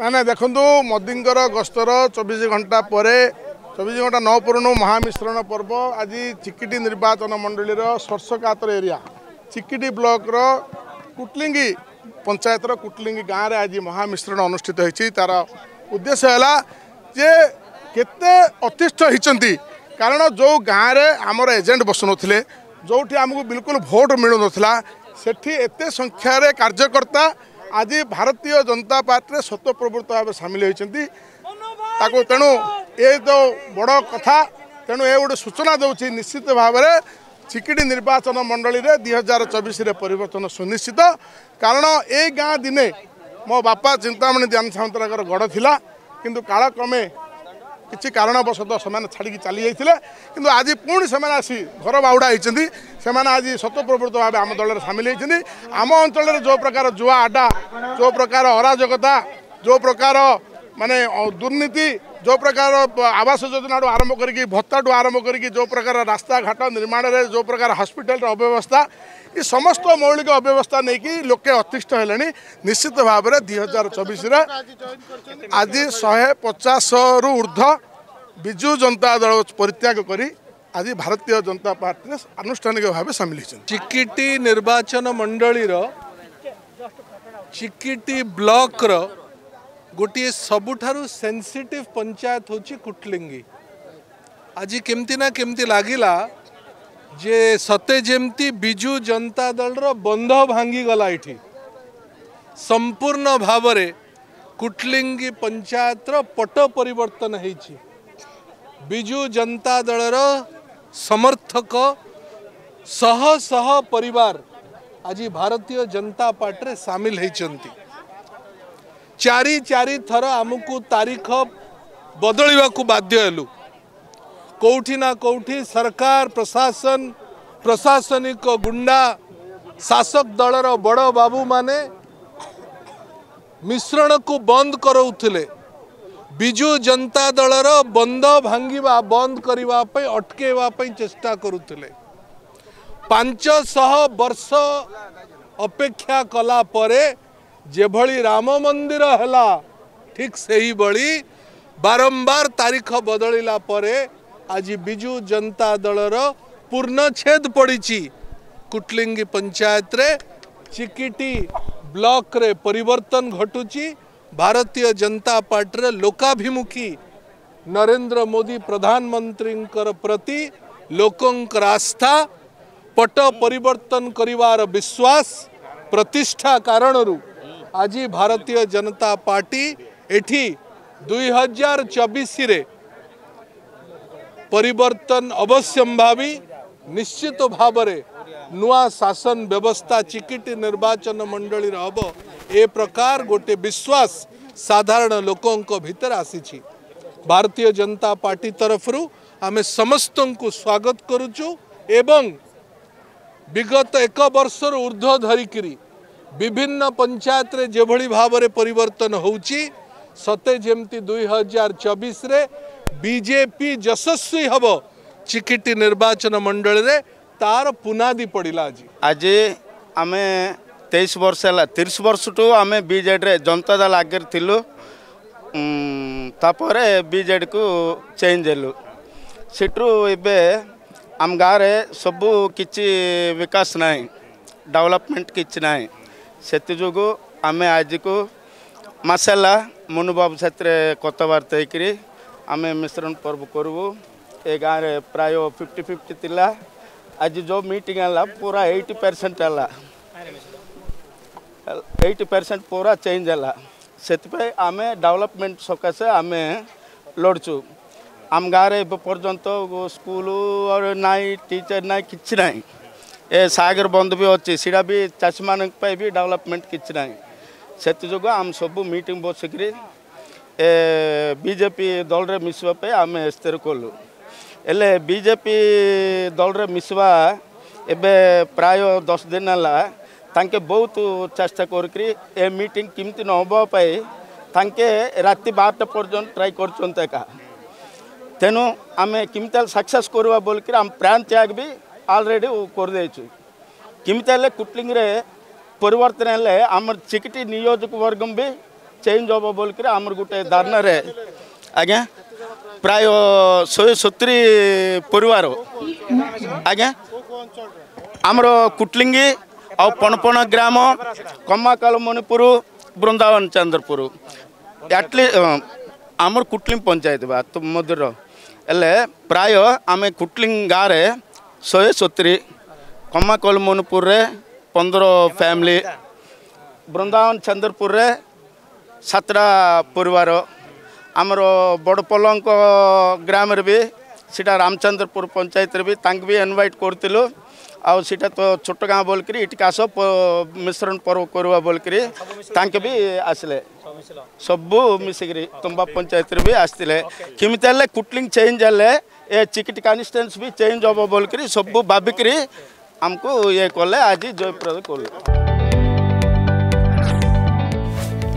ନା ନାଇଁ ଦେଖନ୍ତୁ ମୋଦିଙ୍କର ଗସ୍ତର ଚବିଶ ଘଣ୍ଟା ପରେ ଚବିଶ ଘଣ୍ଟା ନ ପୂରୁଣୁ ମହାମିଶ୍ରଣ ପର୍ବ ଆଜି ଚିକିଟି ନିର୍ବାଚନ ମଣ୍ଡଳୀର ସର୍ଷକାତର ଏରିଆ ଚିକିଟି ବ୍ଲକର କୁଟଲିଙ୍ଗି ପଞ୍ଚାୟତର କୁଟଲିଙ୍ଗି ଗାଁରେ ଆଜି ମହାମିଶ୍ରଣ ଅନୁଷ୍ଠିତ ହୋଇଛି ତା'ର ଉଦ୍ଦେଶ୍ୟ ହେଲା ଯେ କେତେ ଅତିଷ୍ଠ ହୋଇଛନ୍ତି କାରଣ ଯେଉଁ ଗାଁରେ ଆମର ଏଜେଣ୍ଟ ବସୁନଥିଲେ ଯେଉଁଠି ଆମକୁ ବିଲକୁଲ ଭୋଟ୍ ମିଳୁନଥିଲା ସେଠି ଏତେ ସଂଖ୍ୟାରେ କାର୍ଯ୍ୟକର୍ତ୍ତା ଆଜି ଭାରତୀୟ ଜନତା ପାର୍ଟିରେ ସ୍ୱତଃପ୍ରବୃତ ଭାବେ ସାମିଲ ହୋଇଛନ୍ତି ତାକୁ ତେଣୁ ଏ ତ ବଡ଼ କଥା ତେଣୁ ଏ ଗୋଟେ ସୂଚନା ଦେଉଛି ନିଶ୍ଚିତ ଭାବରେ ଚିକିଡ଼ି ନିର୍ବାଚନ ମଣ୍ଡଳୀରେ ଦୁଇ ହଜାର ଚବିଶରେ ପରିବର୍ତ୍ତନ ସୁନିଶ୍ଚିତ କାରଣ ଏଇ ଗାଁ ଦିନେ ମୋ ବାପା ଚିନ୍ତାମଣି ଧ୍ୟାନ ସାମନ୍ତରାଙ୍କର ଗଡ଼ ଥିଲା କିନ୍ତୁ କାଳକ୍ରମେ কিছু কারণবশত সমানে ছাড়ি কি চলি আইছিল কিন্তু আজি पूर्ण সমানে আছি ঘরবাউড়া আইছিந்தி সেমানে আজি শতপ্রবর্ত ভাবে আম দলৰ সামিল হৈছিনি আম অঞ্চলৰ যো প্রকার জুৱা আডা যো প্রকার অরাজকতা যো প্রকার মানে দুৰনীতি যো প্রকার আৱাস যोजनाটো আৰম্ভ কৰি কি ভতটো আৰম্ভ কৰি কি যো প্রকার ৰাস্তা ঘাট নিৰ্মাণৰ যো প্রকার হস্পিটেলৰ অৱস্থা ଏ ସମସ୍ତ ମୌଳିକ ଅବ୍ୟବସ୍ଥା ନେଇକି ଲୋକେ ଅତିଷ୍ଠ ହେଲେଣି ନିଶ୍ଚିତ ଭାବରେ ଦୁଇ ହଜାର ଚବିଶରେ ଆଜି ଶହେ ପଚାଶରୁ ଉର୍ଦ୍ଧ୍ୱ ବିଜୁ ଜନତା ଦଳ ପରିତ୍ୟାଗ କରି ଆଜି ଭାରତୀୟ ଜନତା ପାର୍ଟିରେ ଆନୁଷ୍ଠାନିକ ଭାବେ ସାମିଲ ହୋଇଛନ୍ତି ଚିକିଟି ନିର୍ବାଚନ ମଣ୍ଡଳୀର ଚିକିଟି ବ୍ଲକର ଗୋଟିଏ ସବୁଠାରୁ ସେନ୍ସିଟିଭ ପଞ୍ଚାୟତ ହେଉଛି କୁଟଲିଙ୍ଗି ଆଜି କେମିତି ନା କେମିତି ଲାଗିଲା ଯେ ସତେ ଯେମିତି ବିଜୁ ଜନତା ଦଳର ବନ୍ଧ ଭାଙ୍ଗିଗଲା ଏଠି ସମ୍ପୂର୍ଣ୍ଣ ଭାବରେ କୁଟଲିଙ୍ଗି ପଞ୍ଚାୟତର ପଟ ପରିବର୍ତ୍ତନ ହେଇଛି ବିଜୁ ଜନତା ଦଳର ସମର୍ଥକ ଶହ ଶହ ପରିବାର ଆଜି ଭାରତୀୟ ଜନତା ପାର୍ଟିରେ ସାମିଲ ହେଇଛନ୍ତି ଚାରି ଚାରି ଥର ଆମକୁ ତାରିଖ ବଦଳିବାକୁ ବାଧ୍ୟ ହେଲୁ કોઠીના કોઠી સરકાર પ્રશાસન પ્રશાસનિક ગુંડા શાસક દળର ବଡ଼ ବାବୁମାନେ ମିଶ୍ରଣକୁ ବନ୍ଦ କରାଉଥିଲେ ବିଜୁ ଜନତା ଦଳର ବନ୍ଦ ଭାଙ୍ଗିବା ବନ୍ଦ କରିବା ପାଇଁ ଅଟକାଇବା ପାଇଁ ଚେଷ୍ଟା କରୁଥିଲେ ପାଞ୍ଚଶହ ବର୍ଷ ଅପେକ୍ଷା କଲା ପରେ ଯେଭଳି ରାମ ମନ୍ଦିର ହେଲା ଠିକ୍ ସେହିଭଳି ବାରମ୍ବାର ତାରିଖ ବଦଳିଲା ପରେ आज विजु जनता दलर पूर्णछेद पड़ी कुटलिंगी पंचायत रे चिकिटी ब्लॉक रे परिवर्तन घटुची भारतीय जनता पार्टी लोकाभिमुखी नरेंद्र मोदी प्रधानमंत्री प्रति लोकंकर आस्था पट परिवर्तन करिवार विश्वास प्रतिष्ठा कारण आज भारतीय जनता पार्टी एटी दुई हजार चबिश परिवर्तन अवश्यम्भावी ନିଶ୍ଚିତ ଭାବରେ ନୂଆ ଶାସନ ବ୍ୟବସ୍ଥା ଚିକିଟି ନିର୍ବାଚନ ମଣ୍ଡଳୀର ହେବ ଏ ପ୍ରକାର ଗୋଟିଏ ବିଶ୍ୱାସ ସାଧାରଣ ଲୋକଙ୍କ ଭିତରେ ଆସିଛି ଭାରତୀୟ ଜନତା ପାର୍ଟି ତରଫରୁ ଆମେ ସମସ୍ତଙ୍କୁ ସ୍ୱାଗତ କରୁଛୁ ଏବଂ ବିଗତ ଏକ ବର୍ଷରୁ ଉର୍ଦ୍ଧ୍ୱ ଧରିକିରି ବିଭିନ୍ନ ପଞ୍ଚାୟତରେ ଯେଭଳି ଭାବରେ ପରିବର୍ତ୍ତନ ହେଉଛି ସତେ ଯେମିତି ଦୁଇ ହଜାର ଚବିଶରେ ବିଜେପି ଯଶସ୍ୱୀ ହେବ ଚିକିଟି ନିର୍ବାଚନ ମଣ୍ଡଳୀରେ ତାର ପୁନାଦି ପଡ଼ିଲା ଆଜି ଆଜି ଆମେ ତେଇଶ ବର୍ଷ ହେଲା ତିରିଶ ବର୍ଷଠୁ ଆମେ ବିଜେଡ଼ିରେ ଜନତା ଦଳ ଆଗରେ ଥିଲୁ ତାପରେ ବିଜେଡ଼ିକୁ ଚେଞ୍ଜ ହେଲୁ ସେଠୁ ଏବେ ଆମ ଗାଁରେ ସବୁ କିଛି ବିକାଶ ନାହିଁ ଡେଭଲପମେଣ୍ଟ କିଛି ନାହିଁ ସେଥିଯୋଗୁଁ ଆମେ ଆଜିକୁ ମାସେଲା ମୁନୁବାବୁ ସାଥିରେ କଥାବାର୍ତ୍ତା ହେଇକରି आम मिश्रण पर्व करूँ ए गाँव में प्राय फिफ्टी फिफ्टी थिला आज जो मीटिंग है पूरा एट्टी परसेंट है एटी परसेंट पूरा चेंज है से आम डेवलपमेंट सकाशे आम लड़चु आम गाँव पर्यंत स्कूल नाई टीचर ना कि ना ए सागर बंद भी अच्छे सीटा भी चाषी मान भी डेवलपमेंट कि ना से आम सब मीट बसिकी ಬಿ ଦଳରେ ମିଶିବା ପାଇଁ ଆମେ ସ୍ଥିର କଲୁ ହେଲେ ବିଜେପି ଦଳରେ ମିଶିବା ଏବେ ପ୍ରାୟ ଦଶ ଦିନ ହେଲା ତାଙ୍କେ ବହୁତ ଚେଷ୍ଟା କରିକିରି ଏ ମିଟିଂ କେମିତି ନ ହେବା ପାଇଁ ତାଙ୍କେ ରାତି ବାରଟା ପର୍ଯ୍ୟନ୍ତ ଟ୍ରାଏ କରୁଛନ୍ତି ଏକା ତେଣୁ ଆମେ କେମିତି ହେଲେ ସକ୍ସେସ୍ କରିବା ବୋଲିକିରି ଆମ ପ୍ରାଣ ତ୍ୟାଗ ବି ଅଲରେଡ଼ି କରିଦେଇଛୁ କେମିତି ହେଲେ କୁଟଲିଙ୍ଗରେ ପରିବର୍ତ୍ତନ ହେଲେ ଆମର ଚିକିଟି ନିୟୋଜକ ବର୍ଗମ ବି चेंज हम बोलकर आम गोटे धारणार आज्ञा प्राय शहे सतुरी पर आज्ञा आमर कुटलिंगी आ ग्राम कमाकाल मणिपुर वृंदावन चंद्रपुर एटली आमर कुटलिंग पंचायत बात तो मधुर हेल्ले प्राय आम कुटलिंग गाँव में शहे सतुरी कमाकाल मणिपुर पंद्रह फैमिली वृंदावन चंद्रपुर ସାତଟା ପରିବାର ଆମର ବଡ଼ପଲଙ୍କ ଗ୍ରାମରେ ବି ସେଇଟା ରାମଚନ୍ଦ୍ରପୁର ପଞ୍ଚାୟତରେ ବି ତାଙ୍କୁ ବି ଇନଭାଇଟ୍ କରିଥିଲୁ ଆଉ ସେଇଟା ତ ଛୋଟ ଗାଁ ବୋଲିକିରି ଏଠିକି ଆସ ମିଶ୍ରଣ ପର୍ବ କରିବା ବୋଲିକିରି ତାଙ୍କେ ବି ଆସିଲେ ସବୁ ମିଶିକିରି ତୁମ୍ବା ପଞ୍ଚାୟତରେ ବି ଆସିଥିଲେ କେମିତି ହେଲେ କୁଟଲିଂ ଚେଞ୍ଜ ହେଲେ ଏ ଚିକିଟ୍ କନସିଷ୍ଟେନ୍ସ ବି ଚେଞ୍ଜ ହେବ ବୋଲିକିରି ସବୁ ଭାବିକିରି ଆମକୁ ଇଏ କଲେ ଆଜି ଜୟପ୍ରଦ କଲୁ